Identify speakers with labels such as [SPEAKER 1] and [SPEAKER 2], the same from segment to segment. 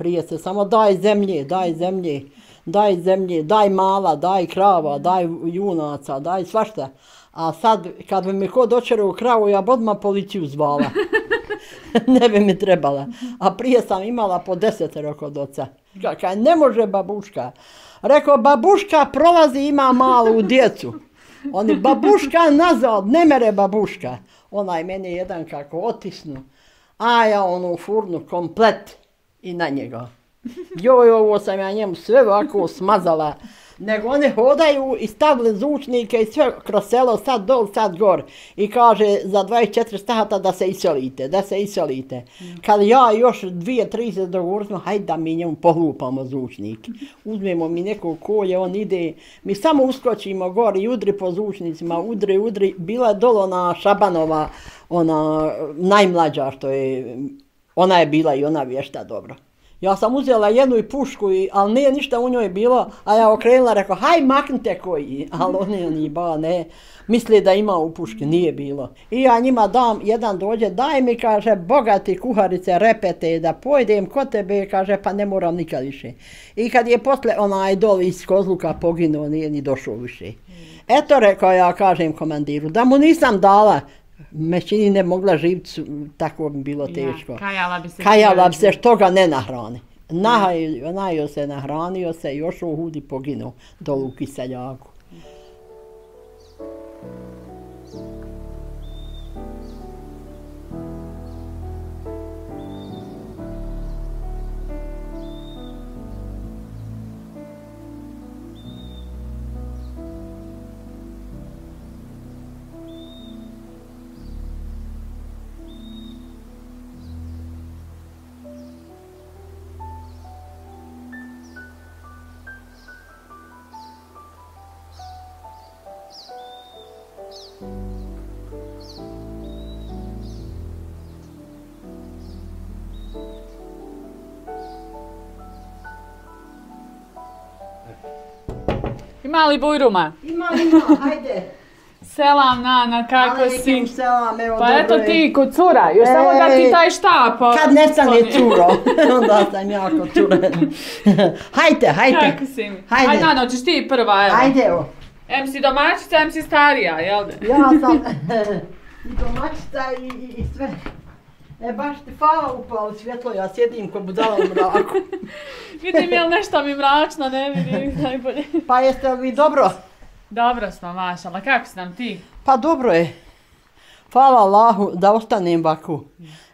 [SPEAKER 1] Prije se samo daj zemlje, daj zemlje, daj zemlje, daj mala, daj krava, daj junaca, daj svašta. A sad, kad bi mi ko dočere u kravu, ja bi odmah policiju zvala. ne bi mi trebala. A prije sam imala po desetero kod oca. Kaj, ne može babuška. Rekao, babuška prolazi, ima malu djecu. Oni, babuška nazad, ne mere babuška. Onaj meni jedan kako otisnu. A ja onu furnu komplet i na njega. Joj, ovo sam ja njemu sve ovako smazala nego one hodaju i stavili zvučnike i sve kroz selo, sad dol, sad gor. I kaže za 24 sata da se iselite, da se iselite. Kad ja još dvije, tri se dogovorimo, hajde da mi njemu pohlupamo zvučnike. Uzmemo mi neko kolje, on ide, mi samo uskočimo gor i udri po zvučnicima, udri, udri. Bila je dolo na Šabanova, ona najmlađa što je, ona je bila i ona vješta dobro. Ja sam uzela jednu i pušku, i, ali nije ništa u njoj bilo, a ja okrenula, rekao, haj maknite koji, ali oni oni ba, ne, misli da ima u puški, nije bilo. I ja njima dam, jedan dođe, daj mi, kaže, bogati kuharice, repete, da pojdem kod tebe, kaže, pa ne moram nikad više. I kad je posle onaj dol iz kozluka poginuo, nije ni došao više. Eto, rekao ja, kažem komandiru, da mu nisam dala, Mećini ne mogla živiti, tako bi bilo teško. Ja,
[SPEAKER 2] kajala bi se.
[SPEAKER 1] Kajala bi se što ga ne nahrani. Nahajio, nahajio se, nahranio se, još u hudi poginuo do Luki Seljaku.
[SPEAKER 2] Ima li bujruma?
[SPEAKER 1] Ima, ima, hajde.
[SPEAKER 2] Selam, Nana, kako
[SPEAKER 1] Ali
[SPEAKER 2] si?
[SPEAKER 1] selam, evo,
[SPEAKER 2] Pa
[SPEAKER 1] dobro
[SPEAKER 2] eto
[SPEAKER 1] je.
[SPEAKER 2] ti, kod cura, još samo da ti taj štap.
[SPEAKER 1] Kad ne stane curo, onda sam ja kod cure. hajde, hajde.
[SPEAKER 2] Kako si mi?
[SPEAKER 1] Hajde.
[SPEAKER 2] Ajde, Nana, hoćeš ti prva, evo.
[SPEAKER 1] Hajde, evo.
[SPEAKER 2] Em si domaćica, em si starija, jel da?
[SPEAKER 1] Ja sam i domaćica i, i, i sve. E, baš ti fala upalo svjetlo, ja sjedim ko budala u mraku.
[SPEAKER 2] Vidim, jel nešto mi mračno, ne vidim, najbolje.
[SPEAKER 1] Pa jeste li vi dobro?
[SPEAKER 2] Dobro smo, mašala, kako si nam ti?
[SPEAKER 1] Pa dobro je. Hvala Allahu da ostanem ovako.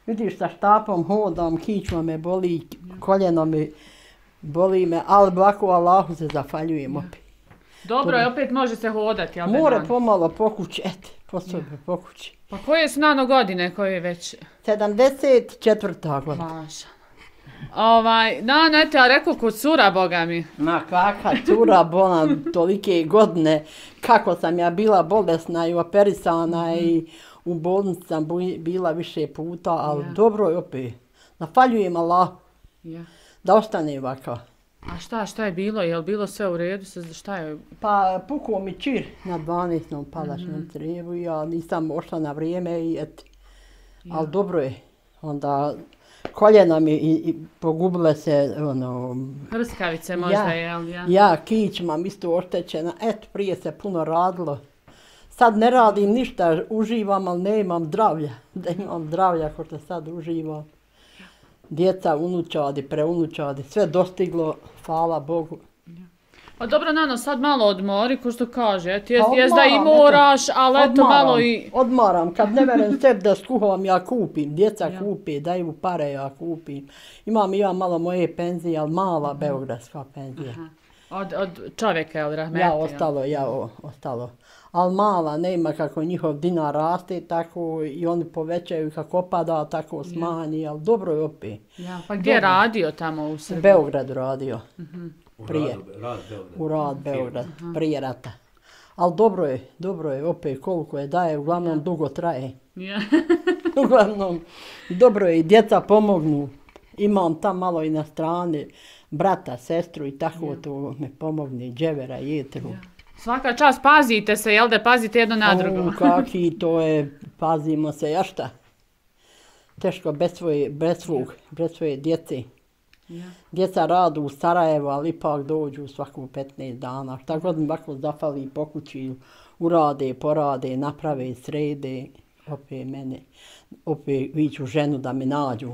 [SPEAKER 1] Vidiš sa štapom hodam, kičma me boli, koljeno mi boli me, ali ovako Allahu se zafaljujem opet.
[SPEAKER 2] Dobro je, opet može se hodati, jel da?
[SPEAKER 1] More pomalo po kući, ete, po sobi, po kući.
[SPEAKER 2] Pa koje su Nano godine, koje je već...
[SPEAKER 1] 74. godina.
[SPEAKER 2] Maša. Ovaj, Nano, eto, ja rekao kod cura, boga mi.
[SPEAKER 1] Ma kaka cura bola tolike godine, kako sam ja bila bolesna i operisana i u bolnici sam bila više puta, ali
[SPEAKER 2] Ja.
[SPEAKER 1] dobro je opet. Nafaljujem Allah
[SPEAKER 2] Ja.
[SPEAKER 1] da ostane ovako.
[SPEAKER 2] A šta, šta je bilo? Je li bilo sve u redu? Sa- Šta je?
[SPEAKER 1] Pa pukao mi čir na 12. palačnom mm -hmm. i ja nisam ošla na vrijeme i et.
[SPEAKER 2] Ja.
[SPEAKER 1] Ali dobro je. Onda koljena mi i, i pogubile se ono,
[SPEAKER 2] Hrskavice možda,
[SPEAKER 1] Ja.
[SPEAKER 2] jel? Ja.
[SPEAKER 1] Ja, kić mam isto oštećena. Et, prije se puno radilo. Sad ne radim ništa, uživam, ali ne imam zdravlja. Da imam zdravlja ko što sad uživam. Djeca, unučadi, preunučadi, sve dostiglo, hvala Bogu.
[SPEAKER 2] Pa dobro, Nano, sad malo odmori, ko što kaže. Eto, jes,
[SPEAKER 1] Pa
[SPEAKER 2] jes da i
[SPEAKER 1] eto.
[SPEAKER 2] moraš, ali eto
[SPEAKER 1] Odmaram,
[SPEAKER 2] malo i...
[SPEAKER 1] Odmaram, kad ne verem sebi da skuham, ja kupim. Djeca
[SPEAKER 2] Ja.
[SPEAKER 1] ja. kupi, daju pare, ja kupim. Imam i ja malo moje penzije, ali mala beogradska penzija.
[SPEAKER 2] Aha. Od, od čovjeka, jel, Rahmeti?
[SPEAKER 1] Ja ostalo, ja o, ostalo. Ali mala, nema kako njihov dinar raste, tako i oni povećaju kako opada, tako smanji, ali dobro je opet.
[SPEAKER 2] Ja. Pa gdje je
[SPEAKER 1] Dobro.
[SPEAKER 2] radio tamo u
[SPEAKER 1] U
[SPEAKER 2] Srbiji?
[SPEAKER 1] Beogradu radio,
[SPEAKER 3] U
[SPEAKER 1] Prije.
[SPEAKER 3] radu, rad Beograd.
[SPEAKER 1] u rad Beograd, prije rata. Ali dobro je, dobro je, opet koliko je daje, uglavnom dugo traje.
[SPEAKER 2] Ja.
[SPEAKER 1] Uglavnom, dobro je, i djeca pomognu. Imam tam malo i na strani brata, sestru i tako to me pomogne, dževera, jetru.
[SPEAKER 2] Svaka čast, pazite se, jel da pazite jedno na drugo.
[SPEAKER 1] U, kaki, to je, pazimo se, ja šta? Teško bez svoje, bez svog, bez svoje djece.
[SPEAKER 2] Ja.
[SPEAKER 1] Djeca radu u Sarajevo, ali ipak dođu svaku 15 dana. Šta god mi ovako zafali po kući, urade, porade, naprave, srede, opet mene, opet viću ženu da me nađu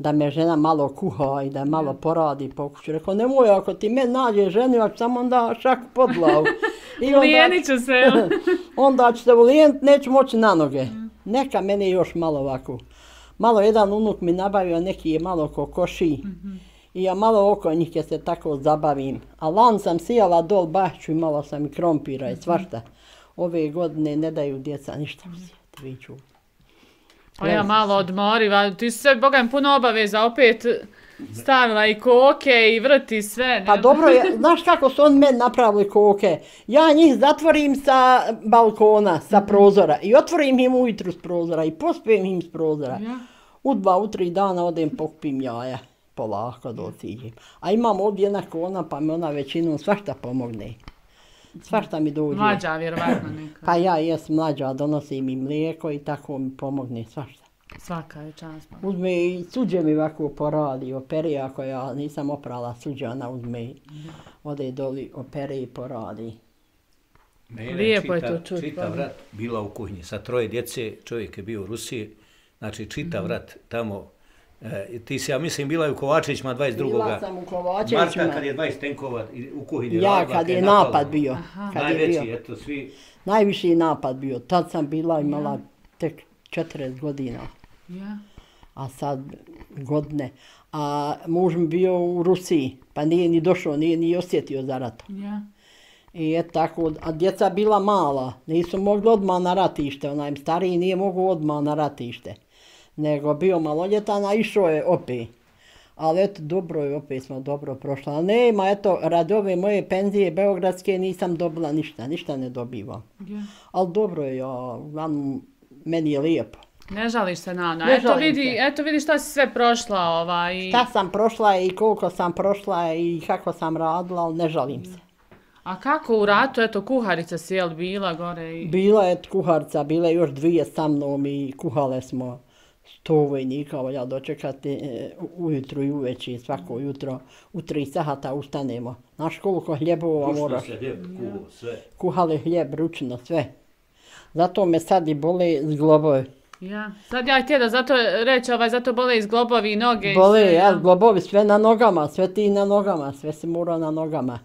[SPEAKER 1] da me žena malo kuha i da malo poradi po kući. Rekao, nemoj, ako ti me nađe ženu, ja ću samo onda šak pod glavu. I
[SPEAKER 2] Ulijenit ću se.
[SPEAKER 1] onda ću se ulijenit, neću moći na noge. Neka mene još malo ovako. Malo jedan unuk mi nabavio, neki je malo kokoši. I ja malo oko njih ja se tako zabavim. A lan sam sijala dol bašću i malo sam i krompira i svašta. Ove godine ne daju djeca ništa usijeti, viću.
[SPEAKER 2] Pa ja malo odmoriva, ti si sve, boga puno obaveza, opet stavila i koke i vrti sve. Ne?
[SPEAKER 1] Pa dobro, je, znaš kako su oni meni napravili koke? Ja njih zatvorim sa balkona, sa prozora i otvorim im ujutru s prozora i pospijem im s prozora.
[SPEAKER 2] Ja.
[SPEAKER 1] U dva, u tri dana odem pokupim jaja, polako dociđem. A imam ovdje jedna kona pa mi ona većinom svašta pomogne. Svašta mi dođe.
[SPEAKER 2] Mlađa, vjerovatno neka.
[SPEAKER 1] Pa ja jes mlađa, donosim im mlijeko i tako mi pomogne svašta.
[SPEAKER 2] Svaka je čast. pa.
[SPEAKER 1] Uzme i suđe mi ovako poradi, operi ako ja nisam oprala suđe, ona uzme i ode doli, operi i poradi.
[SPEAKER 3] Mene
[SPEAKER 2] Lijepo je
[SPEAKER 3] čita-
[SPEAKER 2] to čut,
[SPEAKER 3] Čitav
[SPEAKER 2] pa.
[SPEAKER 3] rat bila u kuhinji sa troje djece, čovjek je bio u Rusiji, znači
[SPEAKER 2] Mhm.
[SPEAKER 3] čitav rat tamo. E, ti si, ja mislim, bila je u Kovačevićima 22.
[SPEAKER 1] Bila sam u Kovačevićima.
[SPEAKER 3] Marta kad je 20 tenkova u kuhinji
[SPEAKER 1] Ja, kad je napad bio. Kad je
[SPEAKER 3] Najveći,
[SPEAKER 1] bio.
[SPEAKER 3] eto, svi,
[SPEAKER 1] Najviši napad bio. Tad sam bila imala tek 40 godina,
[SPEAKER 2] Ja.
[SPEAKER 1] a sad godine. A muž mi bio u Rusiji, pa nije ni došao, nije ni osjetio za rat.
[SPEAKER 2] Ja.
[SPEAKER 1] I je tako, a djeca bila mala, nisu mogli odmah na ratište, onaj stariji nije mogu odmah na ratište. Nego bio maloljetan, a išao je opet. Ali eto, dobro je, opet smo dobro prošli. Ali nema, eto, radi ove moje penzije beogradske nisam dobila ništa, ništa ne dobivam.
[SPEAKER 2] ja.
[SPEAKER 1] Ali dobro je, ja, meni je lijepo.
[SPEAKER 2] Ne žališ se, Nana.
[SPEAKER 1] Ne
[SPEAKER 2] eto, vidi,
[SPEAKER 1] se.
[SPEAKER 2] eto vidi šta si sve prošla. Ovaj.
[SPEAKER 1] Šta sam prošla i koliko sam prošla i kako sam radila, ali ne žalim se.
[SPEAKER 2] A kako u ratu, eto, kuharica si jel bila gore i...
[SPEAKER 1] Bila je kuharca, bile još dvije sa mnom i kuhale smo sto vojnika, valja dočekati e, ujutru i uveći, svako jutro u tri sahata ustanemo. Znaš koliko hljebova moraš,
[SPEAKER 3] se lijep kuo, sve.
[SPEAKER 1] kuhale hljeb ručno, sve. Zato me sad i bole zglobove.
[SPEAKER 2] Ja. Sad ja htjela zato reći, ovaj, zato bole iz globovi i noge. i
[SPEAKER 1] Bole,
[SPEAKER 2] sve,
[SPEAKER 1] ja, zglobovi sve na nogama, sve ti na nogama, sve se mora na nogama.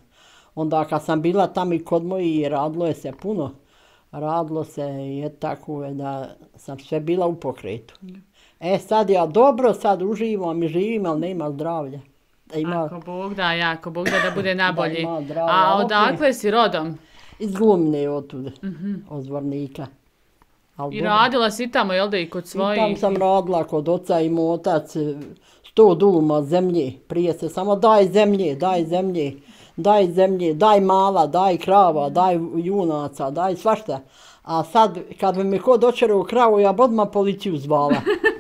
[SPEAKER 1] Onda kad sam bila tamo i kod moji, radilo je se puno. Radilo se i je tako da sam sve bila u pokretu. E sad ja dobro, sad uživam i živim, ali nema zdravlja. Da ima
[SPEAKER 2] Ako Bog da, ja, ako Bog da, da bude nabolji.
[SPEAKER 1] ima zdravlja,
[SPEAKER 2] A odakle si rodom?
[SPEAKER 1] iz glumne otud, od zvornika. Al
[SPEAKER 2] I
[SPEAKER 1] dobro.
[SPEAKER 2] radila si tamo, jel da, i kod
[SPEAKER 1] I
[SPEAKER 2] svojih?
[SPEAKER 1] tam sam radila kod oca i moj otac, e, sto duluma zemlje. Prije se samo daj zemlje, daj zemlje, daj zemlje, daj mala, daj krava, daj junaca, daj svašta. A sad, kad bi mi ko dočerao kravu, ja bi odmah policiju zvala.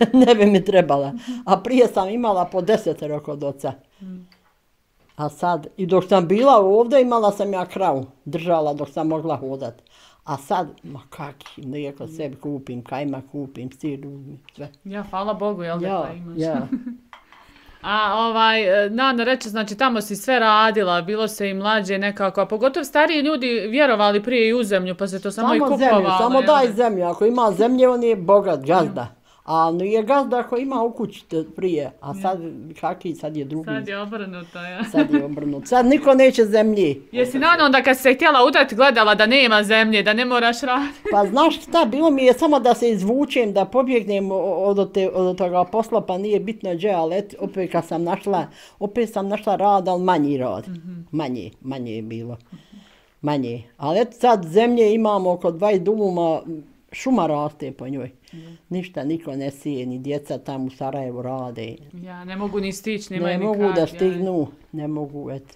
[SPEAKER 1] ne bi mi trebala. A prije sam imala po desetero kod oca. A sad, i dok sam bila ovdje, imala sam ja kravu. Držala dok sam mogla hodat. A sad, ma kaki, mlijeko sebi kupim, kajma kupim, sir, sve.
[SPEAKER 2] Ja, hvala Bogu, jel da,
[SPEAKER 1] Ja,
[SPEAKER 2] pa imaš.
[SPEAKER 1] ja.
[SPEAKER 2] A ovaj, e, Nana reče, znači tamo si sve radila, bilo se i mlađe nekako, a pogotovo stariji ljudi vjerovali prije i u zemlju, pa se to samo, i
[SPEAKER 1] Samo
[SPEAKER 2] kupovalo.
[SPEAKER 1] zemlju, samo
[SPEAKER 2] jel
[SPEAKER 1] daj
[SPEAKER 2] da?
[SPEAKER 1] zemlju. Ako ima zemlje, on je bogat, gazda. A nije gazda ako ima u kući prije. A sad, kaki, sad je drugi.
[SPEAKER 2] Sad je obrnuto, ja.
[SPEAKER 1] Sad je obrnut. Sad niko neće zemlje.
[SPEAKER 2] Jesi Nana onda kad se htjela udati gledala da nema zemlje, da ne moraš raditi?
[SPEAKER 1] Pa znaš šta, bilo mi je samo da se izvučem, da pobjegnem od, te, od toga posla, pa nije bitno gdje, ali et, opet kad sam našla, opet sam našla rad, ali manji rad. Manje, manje je bilo. Manje. Ali eto sad zemlje imamo oko 20 duluma, šuma raste po njoj. Ništa niko ne sije, ni djeca tamo u Sarajevu rade.
[SPEAKER 2] Ja, ne mogu ni stići,
[SPEAKER 1] Ne
[SPEAKER 2] nemaju ni
[SPEAKER 1] mogu
[SPEAKER 2] kad,
[SPEAKER 1] da
[SPEAKER 2] ja.
[SPEAKER 1] stignu, ne mogu, eto.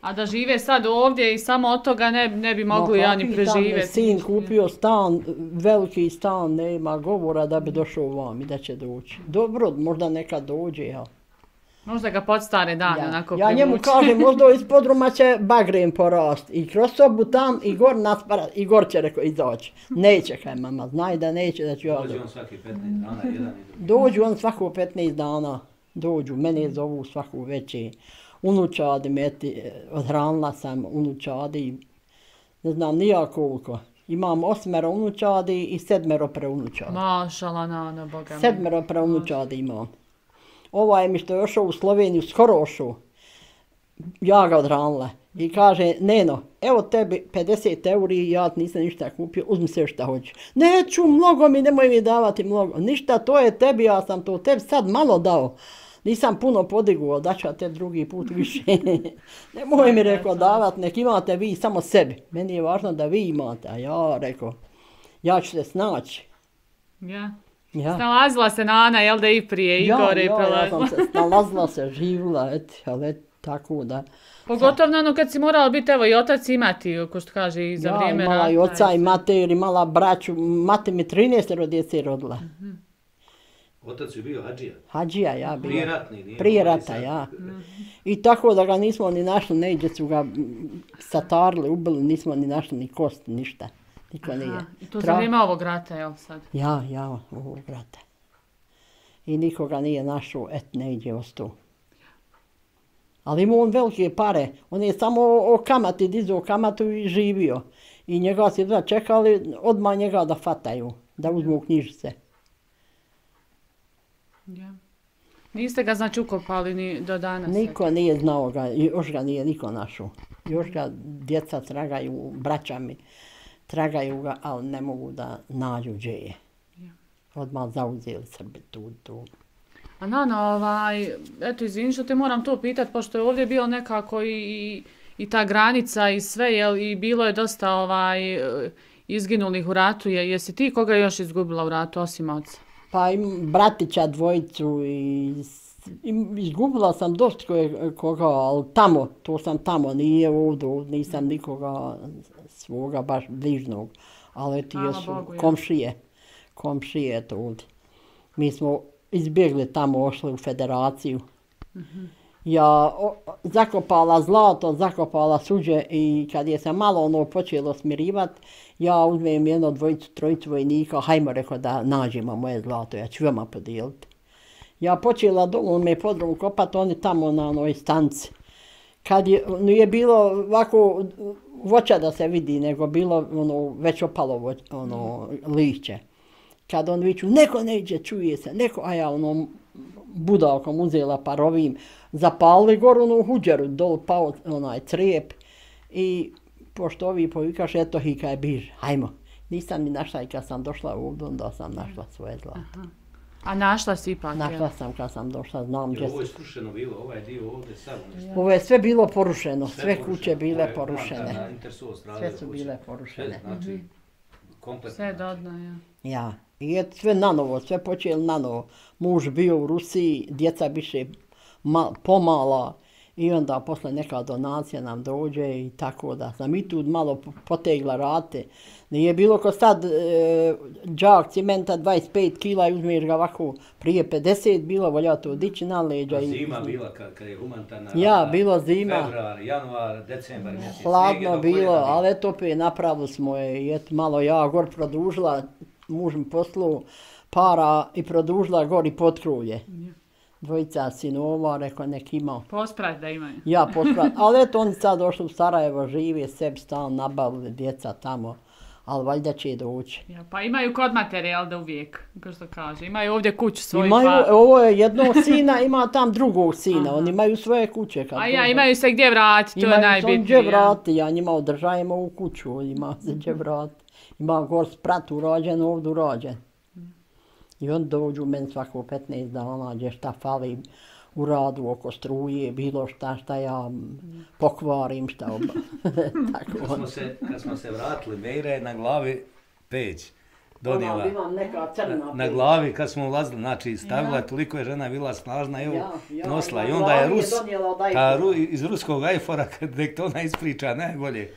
[SPEAKER 2] A da žive sad ovdje i samo od toga ne, ne bi mogli
[SPEAKER 1] Ma
[SPEAKER 2] ja ni
[SPEAKER 1] tam
[SPEAKER 2] preživjeti.
[SPEAKER 1] Sin kupio stan, veliki stan, nema govora da bi došao vam i da će doći. Dobro, možda nekad dođe, ja.
[SPEAKER 2] Možda ga podstare dane,
[SPEAKER 1] Ja,
[SPEAKER 2] onako
[SPEAKER 1] ja njemu kažem, možda iz podruma će bagren porast. I kroz sobu tam, i gor naspara, i gor će reko izaći. Neće, kaj mama, znaj da neće, da ću ja
[SPEAKER 3] Dođe
[SPEAKER 1] doći.
[SPEAKER 3] on svaki 15 dana, jedan i drugi.
[SPEAKER 1] Dođu on svako 15 dana. Dođu, mene zovu svaku veće. Unučadi meti, odhranila sam unučadi, ne znam nija koliko. Imam osmero unučadi i sedmero preunučadi.
[SPEAKER 2] Mašala, nana, boga mi.
[SPEAKER 1] Sedmero preunučadi imam. Ovaj mi što je ošao u Sloveniju, skoro ošao, ja ga odranila. I kaže, Neno, evo tebi 50 euri, ja nisam ništa kupio, uzmi sve šta hoćeš. Neću, mnogo mi, nemoj mi davati mnogo. Ništa, to je tebi, ja sam to tebi sad malo dao. Nisam puno podiguo, da ću te drugi put više. nemoj mi rekao davat, nek imate vi samo sebi. Meni je važno da vi imate, a ja rekao, ja ću se snaći.
[SPEAKER 2] Ja.
[SPEAKER 1] Ja.
[SPEAKER 2] Snalazila se Nana, jel da i prije, Igore i
[SPEAKER 1] ja, ja, ja
[SPEAKER 2] prolazila.
[SPEAKER 1] sam se snalazila se, živila, eti, ali eti, tako da.
[SPEAKER 2] Pogotovo ono kad si morala biti, evo i otac imati, ko što kaže, i za
[SPEAKER 1] ja,
[SPEAKER 2] vrijeme
[SPEAKER 1] imala
[SPEAKER 2] rata.
[SPEAKER 1] i oca i
[SPEAKER 2] sve.
[SPEAKER 1] mater, imala braću, mate mi 13 djece rodila.
[SPEAKER 2] Mhm.
[SPEAKER 3] Otac je bio hađija.
[SPEAKER 1] Hađija ja bila.
[SPEAKER 3] Prije ratni, nije
[SPEAKER 1] Prije rata,
[SPEAKER 3] sad.
[SPEAKER 1] ja. I tako da ga nismo ni našli, neđe su ga mm, satarili, ubili, nismo ni našli ni kost, ništa. Niko nije.
[SPEAKER 2] Aha, I to za
[SPEAKER 1] Tra-
[SPEAKER 2] vrijeme ovog rata, jel sad?
[SPEAKER 1] Ja, ja, ovog brata. I nikoga nije našao, et neđe ostao. Ali imao on velike pare. On je samo o, kamati dizao kamatu i živio. I njega se da čekali odmah njega da fataju, da uzmu knjižice.
[SPEAKER 2] Ja. Niste ga znači ukopali ni do danas?
[SPEAKER 1] Niko nije znao ga, još ga nije niko našao. Još ga djeca tragaju, braća mi tragaju ga, ali ne mogu da nađu gdje je. Odmah zauzeli Srbi tu, tu.
[SPEAKER 2] A Nana, ovaj, eto izvini što te moram to pitat, pošto je ovdje bilo nekako i, i, i ta granica i sve, jel, i bilo je dosta ovaj, izginulih u ratu. Je, jesi ti koga još izgubila u ratu, osim oca?
[SPEAKER 1] Pa im bratića dvojicu i, i izgubila sam dosta koga, ali tamo, to sam tamo, nije ovdje, ovdje nisam nikoga svoga baš bližnog. Ali ti
[SPEAKER 2] Hvala
[SPEAKER 1] jesu
[SPEAKER 2] Bogu, ja.
[SPEAKER 1] komšije, komšije to ovdje. Mi smo izbjegli tamo, ošli u federaciju. Ja o, zakopala zlato, zakopala suđe i kad je se malo ono počelo smirivat, ja uzmem jedno dvojicu, trojicu vojnika, hajmo rekao da nađemo moje zlato, ja ću vama podijeliti. Ja počela dolu, on me je podrum kopat, oni tamo na onoj stanci. Kad je, nije bilo ovako voća da se vidi, nego bilo ono već opalo voć, ono lišće. Kad on viču, neko ne iđe, čuje se, neko, a ja ono budalkom uzela parovim, zapali gor ono, huđeru, dol pao onaj crijep i pošto ovi povikaš, eto hika je biž, hajmo. Nisam ni našla i kad sam došla ovdje, onda sam našla svoje zlato.
[SPEAKER 2] A našla si ipak?
[SPEAKER 1] Našla sam kad sam došla, znam gdje
[SPEAKER 3] Jer ovo
[SPEAKER 1] sam.
[SPEAKER 3] je srušeno bilo, ovaj dio ovdje sad nešto.
[SPEAKER 1] Ovo je sve bilo porušeno, sve
[SPEAKER 3] porušeno.
[SPEAKER 1] kuće
[SPEAKER 3] Ovo
[SPEAKER 1] bile
[SPEAKER 3] je
[SPEAKER 1] porušene.
[SPEAKER 3] Intersul
[SPEAKER 1] Sve su
[SPEAKER 3] kuće.
[SPEAKER 1] bile porušene.
[SPEAKER 3] Sve, znači, kompletno.
[SPEAKER 2] Sve do dna, ja.
[SPEAKER 1] Ja, i je sve nanovo, sve počelo nanovo. Muž bio u Rusiji, djeca biše ma, pomala i onda posle neka donacija nam dođe i tako da sam i tu malo po- potegla rate. Nije bilo ko sad e, džak cimenta 25 kila i uzmeš ga ovako prije 50 bilo, volja to dići na leđa.
[SPEAKER 3] A
[SPEAKER 1] i-
[SPEAKER 3] Zima bila kad, kad je humanitarna
[SPEAKER 1] Ja,
[SPEAKER 3] rata,
[SPEAKER 1] bilo zima.
[SPEAKER 3] Februar, januar, decembar mjesec.
[SPEAKER 1] Hladno bilo,
[SPEAKER 3] koljena
[SPEAKER 1] ali eto opet napravili smo je i eto malo ja gor produžila, muž mi poslu para i produžila gor i potkrulje. Dvojica sinova, rekao nek ima.
[SPEAKER 2] Posprat da imaju.
[SPEAKER 1] Ja posla, ali eto oni sad došli u Sarajevo, žive, sebi stan nabavili, djeca tamo, ali valjda će doći.
[SPEAKER 2] Ja, pa imaju kod materijal da uvijek, kao što kaže. Imaju ovdje kuću svoju,
[SPEAKER 1] Imaju,
[SPEAKER 2] pa...
[SPEAKER 1] ovo je jednog sina, ima tam drugog sina, oni imaju svoje kuće. Kad
[SPEAKER 2] A ja,
[SPEAKER 1] dođe.
[SPEAKER 2] imaju se gdje vratiti, to je
[SPEAKER 1] Imaju se
[SPEAKER 2] najbitnije.
[SPEAKER 1] gdje vrati, ja njima održajem ovu kuću, ima se gdje vrati. Ima gor sprat urađen, ovdje urađen. I on dođu meni svako 15 dana, gdje šta fali u radu oko struje, bilo šta šta ja pokvarim, šta oba. Tako
[SPEAKER 3] Kad smo se, kad smo se vratili, Mejra je na glavi peć donijela.
[SPEAKER 1] Ona bila neka crna
[SPEAKER 3] Na, na glavi kad smo ulazili, znači stavila,
[SPEAKER 2] Ja.
[SPEAKER 3] toliko je žena bila snažna, evo,
[SPEAKER 1] Ja, ja,
[SPEAKER 3] nosila. I onda je
[SPEAKER 1] je
[SPEAKER 3] Rus,
[SPEAKER 1] od
[SPEAKER 3] ta, ru, iz ruskog ajfora, kad nek to ona ispriča najbolje.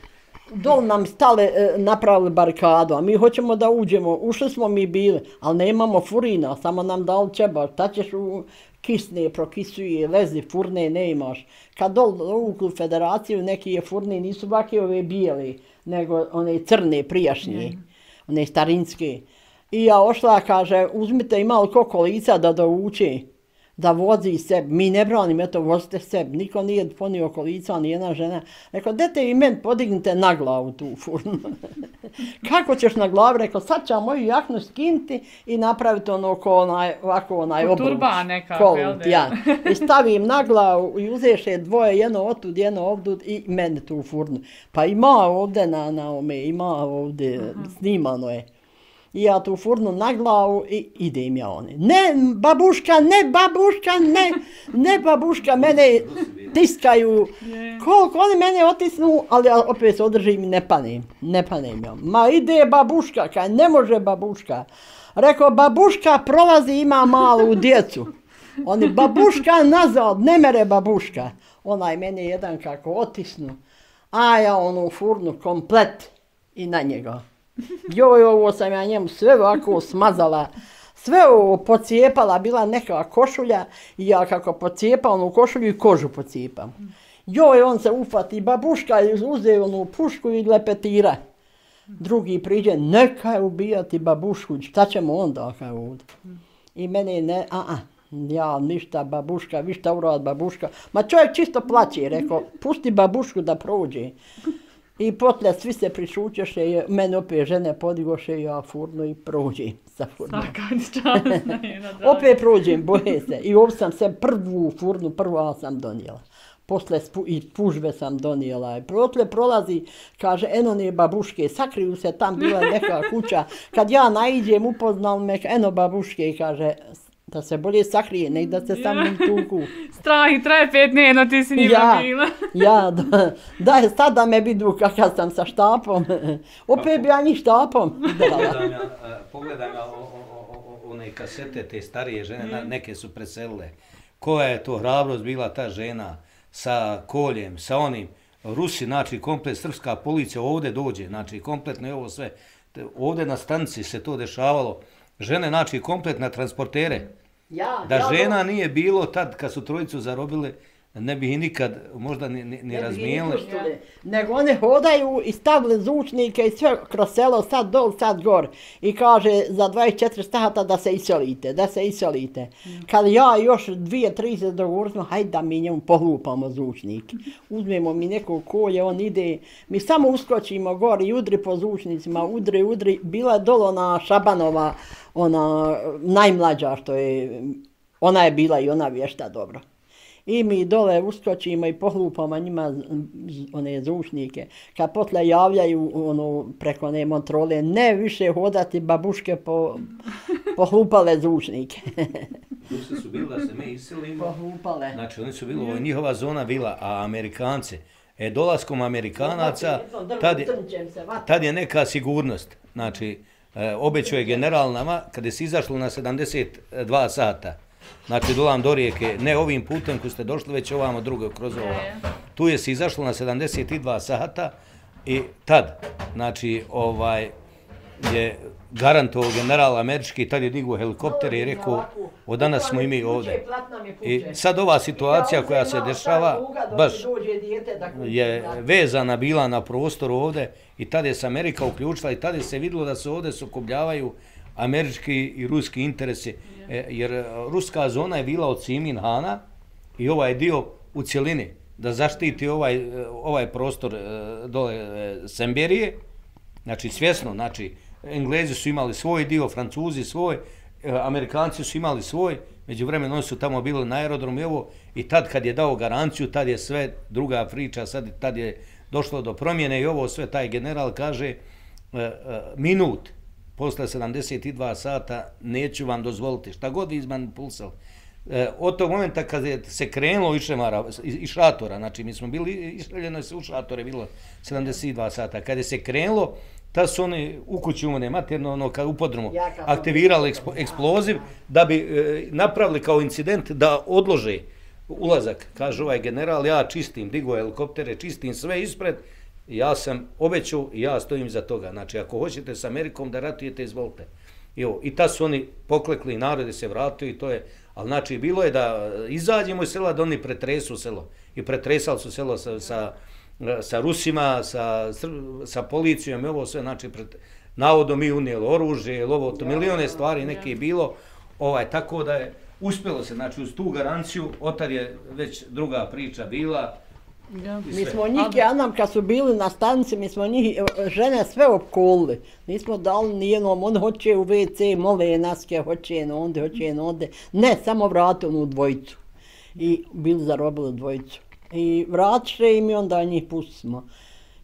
[SPEAKER 1] Dol nam stale, e, napravili barikadu, a mi hoćemo da uđemo, ušli smo mi bili, ali nemamo furina, samo nam dali čeba, šta ćeš u kisne, prokisuje, lezi, furne ne imaš. Kad dol u federaciju, neki je furne, nisu ovakve ove bijele, nego one crne, prijašnje, one starinske. I ja ošla, kaže, uzmite ima li ko kolica da dovuče. Da vozi sebi. Mi ne branim, eto, vozite sebi. Niko nije ponio kolica, ni jedna žena. Rekao, dete i men podignite na glavu tu furnu. Kako ćeš na glavu? Rekao, sad ću moju jaknu skinti i napraviti ono ko onaj, ovako onaj obruč.
[SPEAKER 2] Turba nekako,
[SPEAKER 1] Kolut,
[SPEAKER 2] jel
[SPEAKER 1] ja. I stavim na glavu i uzeše dvoje, jedno otud, jedno ovdud i mene tu furnu. Pa ima ovde na, na ome, ima ovde, snimano je. I ja tu furnu na glavu i idem ja oni. Ne, babuška, ne, babuška, ne, ne, babuška, mene tiskaju. Koliko oni mene otisnu, ali ja opet se održim i ne panem, ne panem ja. Ma ide babuška, kaj ne može babuška. Rekao, babuška prolazi, ima malu djecu. Oni, babuška nazad, ne mere babuška. Onaj mene jedan kako otisnu, a ja onu furnu komplet i na njega. Joj, ovo sam ja njemu sve ovako smazala, sve ovo pocijepala, bila neka košulja i ja kako pocijepam onu košulju i kožu pocijepam. Joj, on se ufati, babuška uze onu pušku i lepetira. Drugi priđe, neka je ubijati babušku, šta ćemo onda kao ovdje? I mene ne, a, a, ja ništa babuška, višta urad babuška. Ma čovjek čisto plaće, rekao, pusti babušku da prođe. I potle svi se prišućeše, mene opet žene podigoše i ja furno i prođem sa furnom.
[SPEAKER 2] Svaka časna da.
[SPEAKER 1] Opet prođem, boje se. I ovdje sam se prvu furnu, prva sam donijela. Posle spu, i pužbe sam donijela. I protle prolazi, kaže, eno ne babuške, sakriju se, tam bila neka kuća. Kad ja naiđem, upoznal me, eno babuške, kaže, da se bolje sakrije, nek da se sa mnom tuku.
[SPEAKER 2] Strah i trepet, ne, no ti si njima
[SPEAKER 1] Ja,
[SPEAKER 2] bila.
[SPEAKER 1] ja, da, da je sad da me vidu kakav sam sa štapom. Opet bi ja njih štapom dala.
[SPEAKER 3] Pogledam ja, a, pogledam ja o, o, o, o, one kasete, te starije žene, na, neke su preselile. Koja je to hrabrost bila ta žena sa koljem, sa onim. Rusi, znači komplet srpska policija ovdje dođe, znači kompletno je ovo sve. Ovdje na stanci se to dešavalo. Žene, znači komplet na transportere.
[SPEAKER 1] Ja,
[SPEAKER 3] Da
[SPEAKER 1] ja
[SPEAKER 3] žena nije bilo tad kad su trojicu zarobile, ne bi ih nikad možda ni, ni, ni
[SPEAKER 1] Ne
[SPEAKER 3] razmijenili.
[SPEAKER 1] ni pustili. Nego one hodaju i stavili zvučnike i sve kroz selo, sad dol, sad gor. I kaže za 24 sata da se iselite, da se iselite. Kad ja još dvije, tri se dogovorimo, hajde da mi njemu pohlupamo zvučnik. Uzmemo mi neko kolje, on ide, mi samo uskočimo gor i udri po zvučnicima, udri, udri. Bila je dolo ona Šabanova, ona najmlađa što je, ona je bila i ona vješta dobro. I mi dole uskočimo i pohlupamo njima one zvučnike. Kad potle javljaju ono, preko one montrole, ne više hodati babuške po, pohlupale zvučnike.
[SPEAKER 3] Rusi su bili da se mi iselimo.
[SPEAKER 1] pohlupale.
[SPEAKER 3] Znači, oni su bili, ovo je njihova zona bila, a Amerikanci, e, dolaskom Amerikanaca, tad je, tad je neka sigurnost. Znači, e, obećao je general nama, kada se izašlo na 72 sata, znači dolam do rijeke, ne ovim putem koji ste došli, već ovamo drugo, kroz ovo. Tu je se izašlo na 72 sata i tad, znači, ovaj, je garantovao general američki, tad je digao helikopter i rekao, od danas smo i mi ovdje. I sad ova situacija koja se dešava, baš je vezana bila na prostoru ovdje i tada je se Amerika uključila i tada je se vidjelo da se ovdje sukobljavaju američki i ruski interesi, e, jer e, ruska zona je bila od Simin Hana i ovaj dio u cjelini da zaštiti ovaj, e, ovaj prostor e, dole Semberije, znači svjesno, znači Englezi su imali svoj dio, Francuzi svoj, Amerikanci su imali svoj, među vremenu oni su tamo bili na aerodromu i ovo, i tad kad je dao garanciju, tad je sve druga priča, sad tad je došlo do promjene i ovo sve taj general kaže minut posle 72 sata neću vam dozvoliti šta god vi. E, od tog momenta kad je se krenulo iz šemara, iz, šatora, znači mi smo bili, išaljeno se u šatore, bilo 72 sata, kad je se krenulo, ta su oni u kući umone materno, ono, kad u podrumu aktivirali ekspo, eksploziv da bi e, napravili kao incident da odlože ulazak. Kaže ovaj general, ja čistim, digo helikoptere, čistim sve ispred, ja sam obećao i ja stojim za toga. Znači, ako hoćete s Amerikom da ratujete, izvolite. I, ovo, I ta su oni poklekli, narode se vratio i to je, ali znači, bilo je da izađemo iz sela, da oni pretresu selo. I pretresali su selo sa, sa, sa Rusima, sa, sa policijom i ovo sve, znači, pret, navodno mi unijeli oružje, ovo, to milione stvari neke je bilo, ovaj, tako da je, uspjelo se, znači uz tu garanciju, otar je već druga priča bila,
[SPEAKER 2] Ja.
[SPEAKER 1] Mi smo njih, ja nam kad su bili na stanici, mi smo njih e, žene sve opkolili. Nismo dali nijednom, on hoće u WC, mole naske, hoće na onde, hoće na onde. Ne, samo vrati onu dvojicu. I bili zarobili dvojicu. I vratiše im i onda njih pustimo.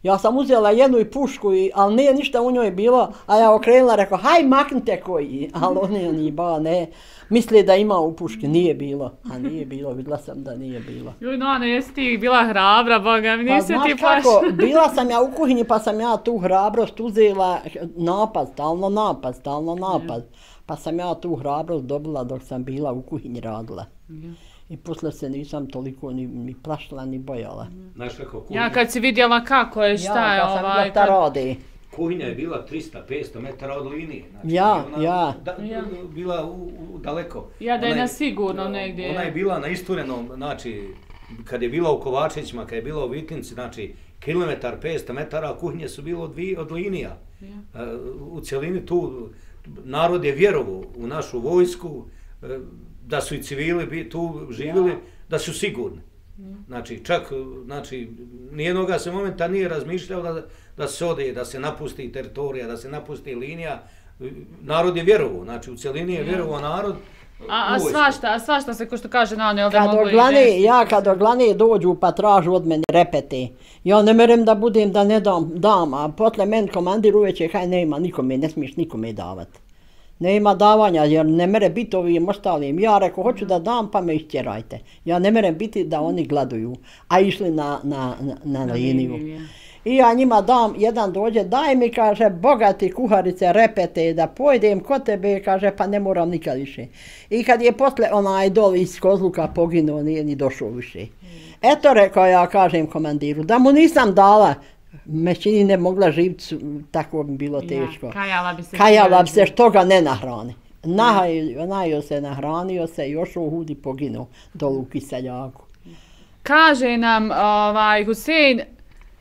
[SPEAKER 1] Ja sam uzela jednu i pušku, i, ali nije ništa u njoj bilo, a ja okrenula, rekao, haj maknite koji, ali oni oni ba, ne, misli da ima u puški, nije bilo, a nije bilo, vidjela sam da nije bilo.
[SPEAKER 2] Juj, no, ne, jesi ti bila hrabra, boga mi,
[SPEAKER 1] Pa
[SPEAKER 2] nisi
[SPEAKER 1] znaš
[SPEAKER 2] ti
[SPEAKER 1] kako,
[SPEAKER 2] baš...
[SPEAKER 1] bila sam ja u kuhinji pa sam ja tu hrabrost uzela, napad, stalno napad, stalno napad. Pa sam ja tu hrabrost dobila dok sam bila u kuhinji radila.
[SPEAKER 2] Ja.
[SPEAKER 1] I posle se nisam toliko ni, ni plašila ni bojala.
[SPEAKER 3] Znaš kako, kuhinja,
[SPEAKER 2] Ja kad si vidjela kako je, šta je
[SPEAKER 1] ja, kad sam
[SPEAKER 2] ovaj...
[SPEAKER 1] bila šta radi.
[SPEAKER 3] kuhinja je bila 300-500 metara od linije. Znači,
[SPEAKER 1] Ja,
[SPEAKER 3] nije
[SPEAKER 1] ja.
[SPEAKER 3] Da,
[SPEAKER 2] Ja.
[SPEAKER 3] Bila u, u daleko.
[SPEAKER 2] Ja, da je
[SPEAKER 3] Ona
[SPEAKER 2] na sigurno negdje.
[SPEAKER 3] Ona je bila na isturenom, znači, kad je bila u Kovačićima, kad je bila u Vitlinci, znači, kilometar, 500 metara, a kuhinje su bilo dvi od linija.
[SPEAKER 2] Ja.
[SPEAKER 3] E, U cjelini tu narod je vjerovo u našu vojsku, e, da su i civili bi tu živjeli, da su sigurni. Znači, čak, znači, nijenoga se momenta nije razmišljao da, da se ode, da se napusti teritorija, da se napusti linija. Narod je vjerovo, znači, u cjelini je vjerovo narod.
[SPEAKER 2] A, a svašta, a svašta se, ko što kaže, na one, ovdje
[SPEAKER 1] Kad
[SPEAKER 2] mogu i
[SPEAKER 1] oglane,
[SPEAKER 2] desiti.
[SPEAKER 1] ja kad oglane dođu pa tražu od mene repete. Ja ne merem da budem da ne dam, dam, a potle men komandir uveće, haj nema nikome, ne smiješ nikome davat. Nema davanja jer ne mere biti ovim ostalim. Ja reko hoću da dam pa me istjerajte. Ja ne merem biti da oni gladuju, a išli na, na, na, na, liniju. I ja njima dam, jedan dođe, daj mi, kaže, bogati kuharice, repete, da pojdem kod tebe, kaže, pa ne moram nikad više. I kad je posle onaj dol iz Kozluka poginuo, nije ni došao više. Eto, rekao ja, kažem komandiru, da mu nisam dala, mećini ne mogla živjeti, su- tako bi bilo teško.
[SPEAKER 2] Ja, kajala bi se.
[SPEAKER 1] Kajala bi se što ga ne nahrani. Nahaj, najio se, nahranio se, još u hudi poginuo dol u Kiseljaku.
[SPEAKER 2] Kaže nam ovaj, Husein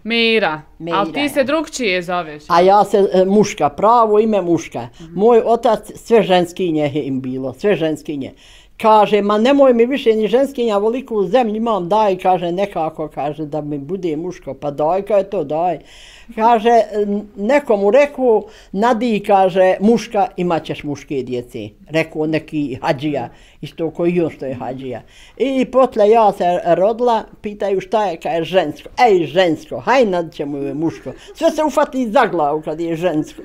[SPEAKER 2] Mira,
[SPEAKER 1] Mira,
[SPEAKER 2] ali ti se drugčije zoveš.
[SPEAKER 1] A ja se e, muška, pravo ime muška. Moj otac sve ženskinje je im bilo, sve ženskinje. Kaže, ma nemoj mi više ni ženskinja, voliku zemlju imam, daj, kaže, nekako, kaže, da mi bude muško. Pa daj, kaj to, daj. Kaže, nekomu reku, nadi, kaže, muška, imat ćeš muške djece. Reku neki hađija, isto koji on što je hađija. I potle ja se rodila, pitaju šta je, kaže, žensko. Ej, žensko, haj nad ćemo je muško. Sve se ufati za glavu kad je žensko.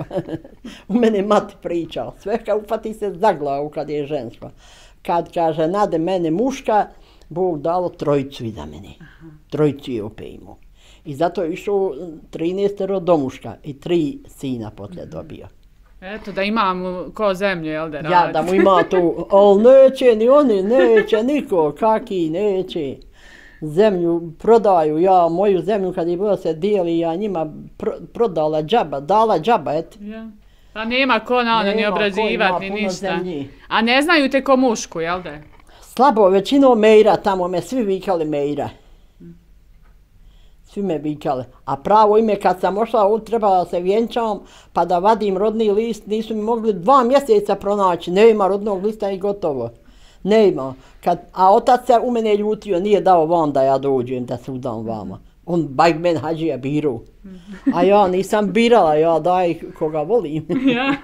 [SPEAKER 1] U mene mati pričao, sve kad ufati se za glavu kad je žensko. Kad kaže, nade mene muška, Bog dalo trojicu iza mene. Trojicu je opet imao. I zato je išao 13 domuška i tri sina potle dobio.
[SPEAKER 2] Eto, da imam ko zemlju, jel da
[SPEAKER 1] Ja, da mu ima tu, ali neće ni oni, neće niko, kaki, neće. Zemlju prodaju, ja moju zemlju kad je bilo se dijeli, ja njima pro, prodala džaba, dala džaba, et.
[SPEAKER 2] Ja. Pa nema ko na ono ni
[SPEAKER 1] Nema
[SPEAKER 2] obrađivat, ni ništa.
[SPEAKER 1] zemlji.
[SPEAKER 2] A ne znaju te ko mušku, jel da?
[SPEAKER 1] Slabo, većinom Mejra, tamo me svi vikali Mejra. Svi me vikali. A pravo ime kad sam ošla, trebala da se vjenčam, pa da vadim rodni list, nisu mi mogli dva mjeseca pronaći. Ne ima rodnog lista i gotovo. Ne ima. Kad, a otac se u mene ljutio, nije dao vam da ja dođem, da se udam vama. On bajk men hađija biru. A ja nisam birala, ja daj koga volim.
[SPEAKER 2] Ja.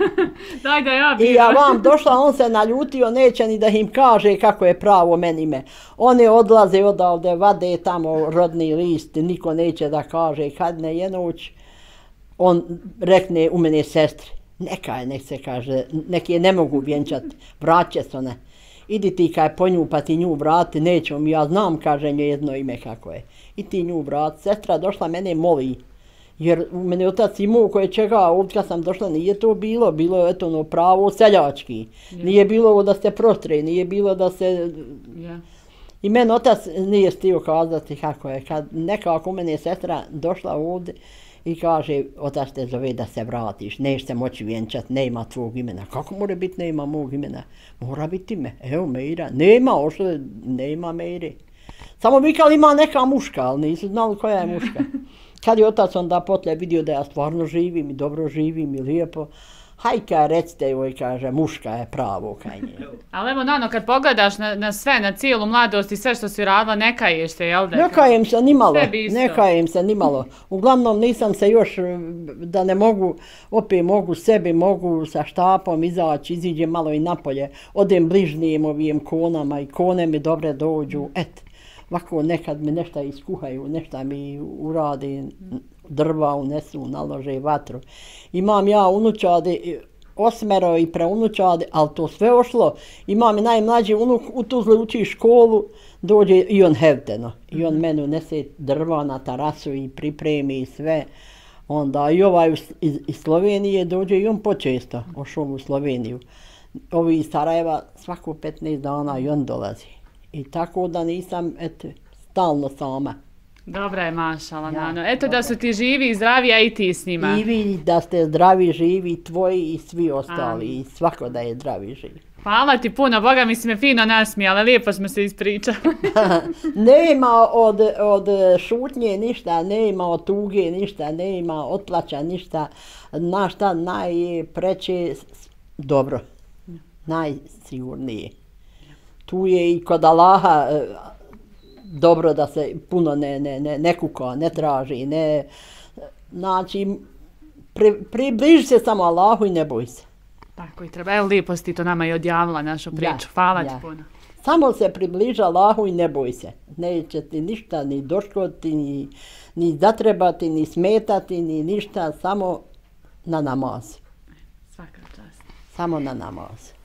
[SPEAKER 2] Daj da ja
[SPEAKER 1] I ja
[SPEAKER 2] biram.
[SPEAKER 1] vam došla, on se naljutio, neće ni da im kaže kako je pravo meni ime. Oni odlaze odavde, vade tamo rodni list, niko neće da kaže kad ne je noć. On rekne u mene sestri, neka je, nek se kaže, nek je ne mogu vjenčati, vraće se one. Idi ti kaj po nju pa ti nju vrati, nećemo mi, ja znam, kaže jedno ime kako je. I ti nju vrati. Sestra došla mene moli, Jer u mene otac imao koje čega, ovdje kad sam došla nije to bilo, bilo je eto ono pravo seljački. Nije bilo da se prostre, nije bilo da se...
[SPEAKER 2] Ja.
[SPEAKER 1] I meni otac nije stio kazati kako je. Kad nekako u mene je sestra došla ovdje i kaže, otac te zove da se vratiš, neš se moći vjenčat, nema tvog imena. Kako mora biti nema mog imena? Mora biti ime. Evo Meira. Nema, ošlo je, nema Meire. Samo vikali ima neka muška, ali nisu znali koja je muška. Kad je otac onda potle vidio da ja stvarno živim i dobro živim i lijepo, Hajka, recite joj, kaže, muška je pravo kaj nje.
[SPEAKER 2] Ali evo, Nano, kad pogledaš na, na sve, na cijelu mladost i sve što si radila, ne kaješ se, jel da?
[SPEAKER 1] Ne kajem se nimalo, ne kajem se nimalo. Uglavnom nisam se još, da ne mogu, opet mogu sebi, mogu sa štapom izaći, iziđem malo i napolje, odem bližnijim ovim konama i kone mi dobre dođu, et. Ovako nekad mi nešto iskuhaju, nešto mi uradi, drva unesu, nalože vatru. Imam ja unučadi, osmero i preunučadi, ali to sve ošlo. Imam i najmlađi unuk u Tuzli uči školu, dođe i on hevteno. I on meni unese drva na tarasu i pripremi i sve. Onda i ovaj iz, iz Slovenije dođe i on počesto, ošao u Sloveniju. Ovi iz Sarajeva svako 15 dana i on dolazi. I tako da nisam, eto, stalno sama.
[SPEAKER 2] Dobra je mašala,
[SPEAKER 1] Ja,
[SPEAKER 2] Nano. Eto da
[SPEAKER 1] dobra.
[SPEAKER 2] su ti živi i zdravi, a i ti s njima.
[SPEAKER 1] I vi da ste zdravi, živi, tvoji i svi ostali. I svako da je zdravi, živi.
[SPEAKER 2] Hvala ti puno, Boga mi si me fino nasmijala, lijepo smo se ispričali.
[SPEAKER 1] nema od, od šutnje ništa, nema od tuge ništa, nema od plaća ništa. Na šta najpreće dobro, najsigurnije. Tu je i kod Allaha e, dobro da se puno ne, ne, ne, ne kuka, ne traži, ne... Znači, pri, približi se samo Allahu i ne boj se.
[SPEAKER 2] Tako i treba. Evo lijepo si ti to nama i odjavila našu priču. Hvala ti
[SPEAKER 1] ja.
[SPEAKER 2] puno.
[SPEAKER 1] Samo se približa Allahu i ne boj se. Neće ti ništa ni doškoti, ni, ni zatrebati, ni smetati, ni ništa, samo na namaz.
[SPEAKER 2] Svaka čast.
[SPEAKER 1] Samo na namaz.